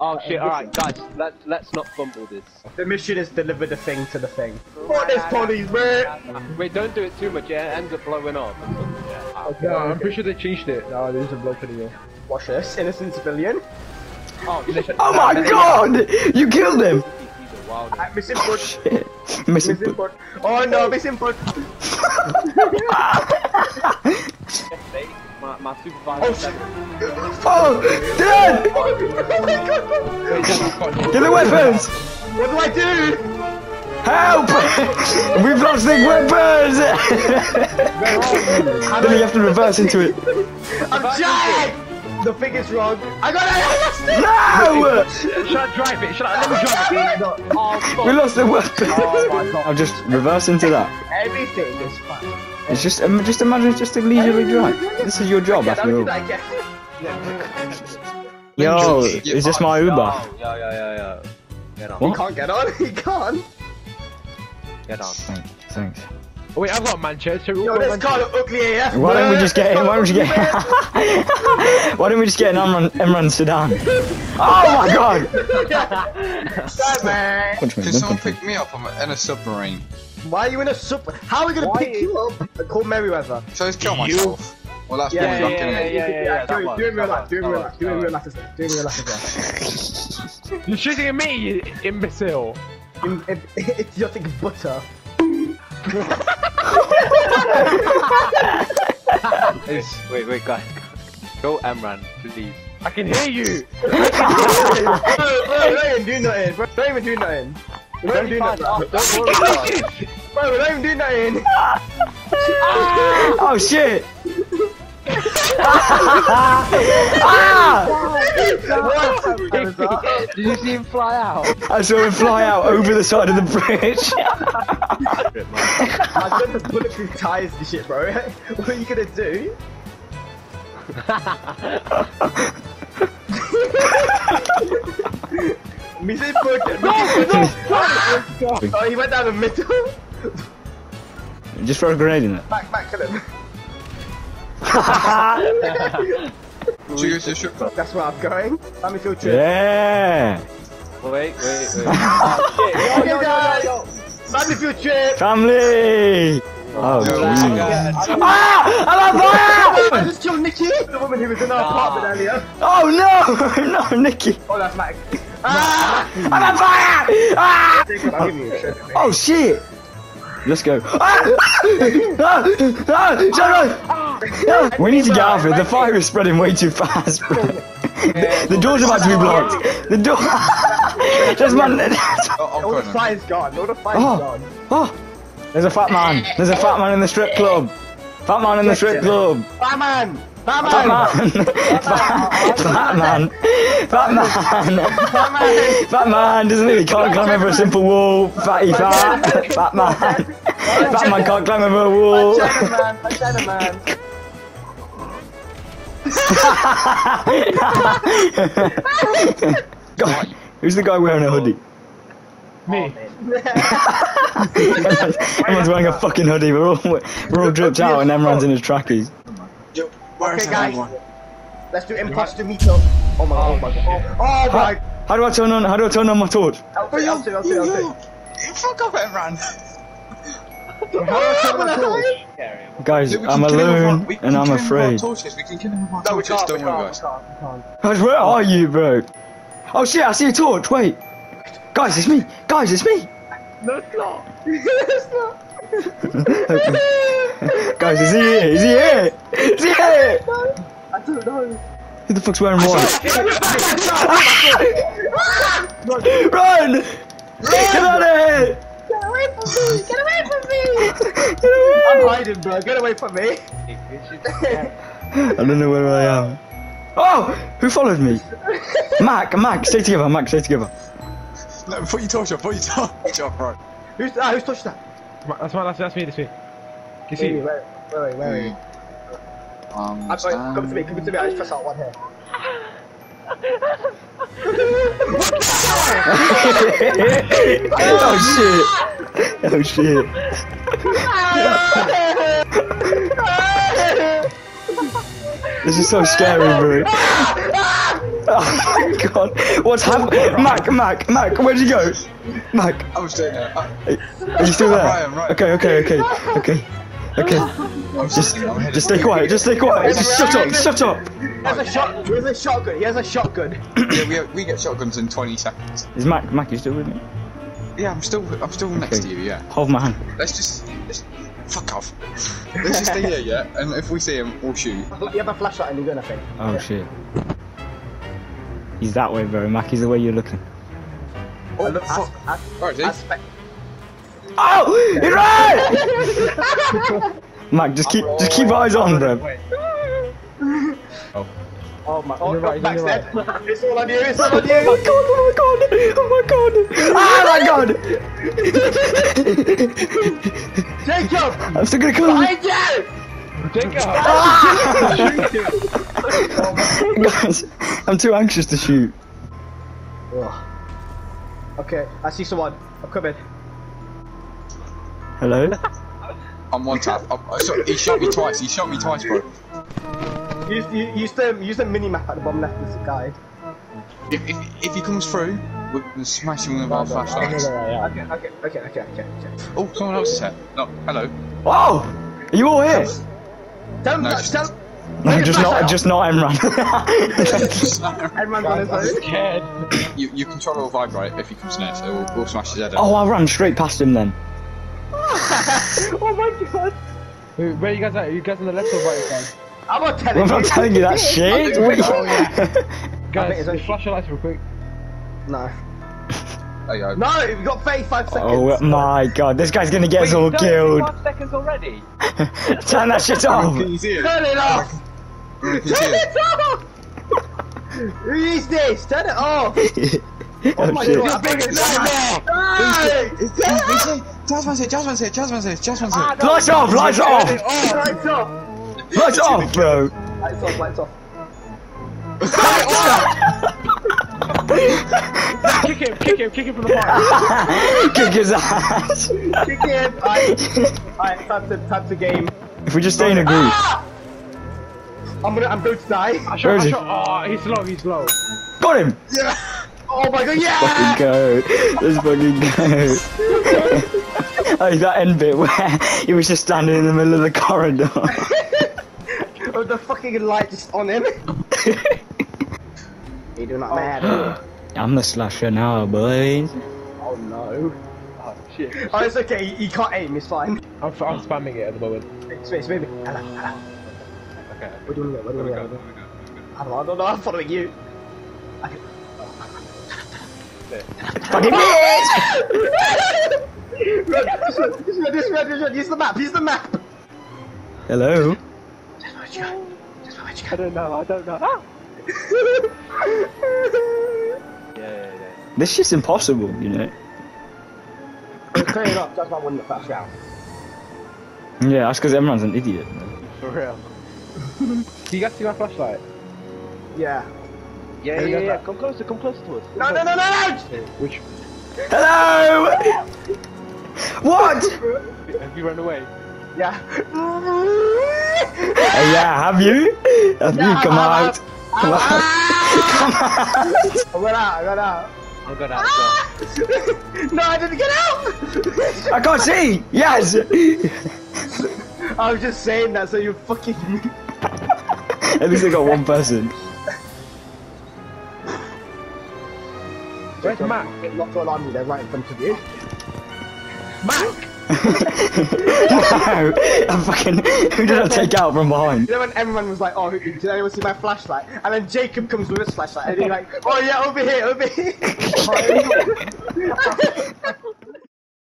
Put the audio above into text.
Oh shit! All right, guys, let's let's not fumble this. The mission is deliver the thing to the thing. What is ponies, man? Wait, don't do it too much. Yeah, it ends up blowing up. Yeah. Okay, No, I'm okay. pretty sure they changed it. No, there isn't blow for the Watch this, innocent civilian. Oh. Oh my god! You killed him! He's a wild. Uh, miss. Shit. Missing Miss foot. Oh no, miss input. Yesterday, my, my supervisor Oh said, shit. Oh! Dad! My. Get the weapons! What do I do? Help! We've lost the weapons! then you have to reverse into it. I'm Jack! The thing is wrong. I got it! I lost it! No! Should I drive it? Should I let me drive it? "Oh fuck!" We lost the weapon. Oh my god. I'll just reverse into that. Everything is fine. It's just, um, just imagine it's just a leisurely drive. This is your job Yeah, after all. it, I guess. Yo, is this my Uber? Oh, yeah, yeah, yeah, yeah. Get on. He can't get on. He can't. Get on. Thanks. Thanks. Oh, wait, I've got Manchester. Yo, I've got this car ugly AF. Why don't we just get Why don't we just get Why don't we just get an Emraan, Emraan sedan? Oh my god! Damn, man. Punch me, Can someone pick me up? I'm in a submarine. Why are you in a super? How are we gonna Why pick you up? Uh, call Merryweather. So let's kill myself. Well, that's Yeah, probably yeah, not yeah, yeah, yeah, yeah, do, that it- works, do it in real that life. Do it in real works, life. Do it in real life. as well. Do it in real life as well. You're shooting at me, you imbecile. In- in- Idiotic butter. Wait, wait, wait, guys. Go Emraan, please. I can hear you. bro, bro, we don't even do nothing. Bro, don't even do nothing. Don't do nothing. Don't worry. guys. Bro, we don't even do nothing. Oh shit! What? Did you see him fly out? I saw him fly out over the side of the bridge. My gun has bulletproof tires and shit, bro. What are you gonna do? Missy put no, no, Oh, he went down the middle. Just throw a grenade in it. Back, back, kill him. Should we go to the strip club? That's where I'm going. Let me feel trip. Yeah! Wait, wait, wait. Oh. Yo, yo, yo, yo. Family field trip. Family! Oh, Yo, jeez. Ah! I'm on fire! I just killed Nikki, the woman who was in our apartment earlier. Oh no! No, Nikki! Oh, that's Mack. Ah! I'm on fire! Ah! I'll give you a shit. Oh shit! Let's go. Ah! Ah! Ah! Shut up! We need to get out of here. The fire is spreading way too fast, bro. The door's about to be blocked. The door. There's man. Oh, All the fire's gone. All the fire's Oh. gone. Oh, there's a fat man. There's a fat man in the strip club. Fat man in the strip club. Batman! Fat Batman! man. Fat man. Fat man. Batman! Fat man doesn't think he can't climb over a simple wall. Fatty fat. Fat man. Fat man can't climb over a wall. China man! China man! God, who's the guy wearing a hoodie? Me. Everyone's wearing a fucking hoodie. We're all we're all dripped out, and everyone's in his trackies. Okay, guys. Let's do imposter meetup. Oh my god, oh my god. Oh, oh my How do I turn on? How do I turn on my torch? I'll do it, I'll do it, I'll do it, I'll do it. You fuck up, Emraan. How do I turn my torch? Guys, I'm can kill him with our- alone and I'm kill him with our afraid. We can kill him with our torches. Don't worry, guys. we can't, we can't. Guys, where are you, bro? Oh shit! I see a torch. Wait, guys, it's me. Guys, it's me. No, it's not. It's not. Guys, is he here? Is he here? Is he here? I don't know. Who the fuck's wearing white? Run! Get out of here! Get away from me! Get away from me! Get away! I'm hiding, bro. Get away from me. I don't know where I am. Oh! Who followed me? Mack, Mack, stay together, Mack, stay together. No, put your torch up. Put your torch up, right. Who's ah, who's touched that? That's my, that's, that's me, that's me. You Wait, see? wait, wait, wait, wait, wait. Um, I'm sorry, come to me, come to me. I just press out one here. oh shit! Oh shit! This is so scary, bro. Oh my god. What's happening? Mack, Mack, Mack, where'd you go? Mack, I was doing it. I, are you still there? Right, I'm right. Okay, okay, okay, okay. Okay. I was Just, I'm just stay quiet, just stay quiet. Just shut up, shut up. He has a shot. He has a shotgun. He has a shotgun. yeah, we, we get shotguns in 20 seconds. Is Mack, Mack, you still with me? Yeah, I'm still I'm still next to you. Yeah. Hold my hand. Let's just let's, fuck off. Let's just stay here, yeah. And if we see him, we'll shoot. You have a flashlight and you're gonna think. Oh shit. He's that way, bro. Mack, he's the way you're looking. Oh, I look, fuck. as, oh, Right, dude. as, aspect. Oh, he's right. Mack, just keep, just keep eyes on, bro. Oh Oh my! Oh, You're right, Max you're right. dead. It's all on you. It's all on Oh my god, oh my god, oh my god! Ah, oh my god! Jacob, I'm still gonna kill him! behind you. Ah! Guys, I'm too anxious to shoot. Okay, I see someone. I'm coming. Hello? I'm one tap. I'm, I shot, he shot me twice. He shot me twice, bro. Use, use, use the use the mini map at the bottom left as a guide. If, if, if he comes through, we can smash him with our flashlights. Okay, okay, okay, okay, okay, okay. Oh, someone else is here. No, hello. Whoa! Are you all here? Tell him, No, that- just- tell No, just not, just not Emraan. everyone's on his own. Scared. you, you control or vibrate if he comes near, so we'll, we'll smash his head in. oh, I ran straight past him then. oh my god! Wait, Where you guys at? Are you guys on the left or right side? I'm not telling I'm you. not telling you that shit. Wait. Oh, Guys, it's a- flash your lights real quick. No. There you go. No, we've got 35 seconds. Oh my god, this guy's gonna get us all killed. Five seconds already. Turn that shit off. Can you see it? Turn it off! Can you see Turn it? it off! Who is this? Turn it off! oh my shit. God. Big it, Hey! Jasmine's here, Jasmine's here, Jasmine's here, Jasmine's here. Lights off, lights off, Lights off! Lights off, bro. Lights off, lights off. kick him, kick him, kick him from the fire. Kick his ass. Kick in! Alright, alright, time to, time to game. If we just stay in a group. Ah! I'm gonna, I'm going to die. I shot, is I he? shot. Oh, he's low, he's low. Got him. Yeah. Oh my god, yeah! Fucking go. Let's fucking go. oh, that end bit where he was just standing in the middle of the corridor. Oh, the fucking light just on him. you do not mad. I'm the slasher now, boys. Oh no. Oh shit. Oh, it's okay. He, he can't aim. It's fine. I'm, f- I'm spamming it at the moment. Space, baby. Hello, hello. Okay. We're doing it. We're doing Go, it. go, go, I don't know. I don't know. I'm following you. I can... Fucking bitch! Run, this one, this one, this one, this one. Use the map. Use the map. Hello? Just where'd you go? Just where'd you I don't know. I don't know. Ah! Yeah, yeah, yeah. This shit's impossible, you know? Clear it up. That's not winning the first round. Yeah, that's because everyone's an idiot. man. For real. Do you guys see my flashlight? Yeah. Yeah, There we yeah, yeah. Come closer. Come closer to us. No, no, no, no, no! Which? Hello! What? Have you run away? Yeah. Hey, yeah, have you? Have you? Come I'm- out. Come out. Come out. I got out. I got out. I'm gonna have ah! to. no, I didn't get out. I can't see! Yes! I was just saying that so you fucking. At least I got one person. Where's Mack? Not to alarm you, they're right in front of you. Mack! No! I'm fucking. Who did I take out from behind? You know when everyone was like, "Oh, who- did anyone see my flashlight?" And then Jacob comes with his flashlight, and he's like, "Oh yeah, over here, over here."